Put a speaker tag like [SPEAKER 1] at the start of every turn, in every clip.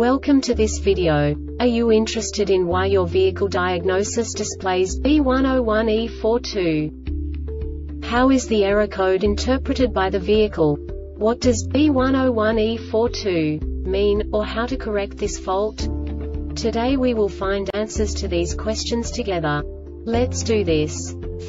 [SPEAKER 1] Welcome to this video. Are you interested in why your vehicle diagnosis displays B101E42? How is the error code interpreted by the vehicle? What does B101E42 mean, or how to correct this fault? Today we will find answers to these questions together. Let's do this.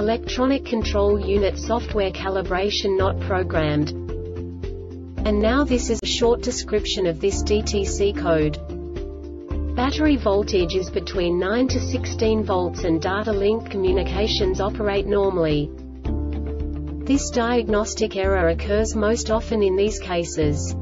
[SPEAKER 1] Electronic Control Unit software calibration not programmed. And now this is a short description of this DTC code. Battery voltage is between 9 to 16 volts and data link communications operate normally. This diagnostic error occurs most often in these cases.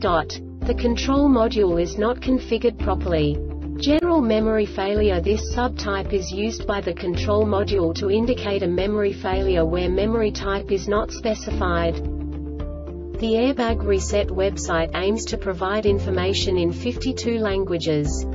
[SPEAKER 1] Dot. The control module is not configured properly. General memory failure This subtype is used by the control module to indicate a memory failure where memory type is not specified. The Airbag Reset website aims to provide information in 52 languages.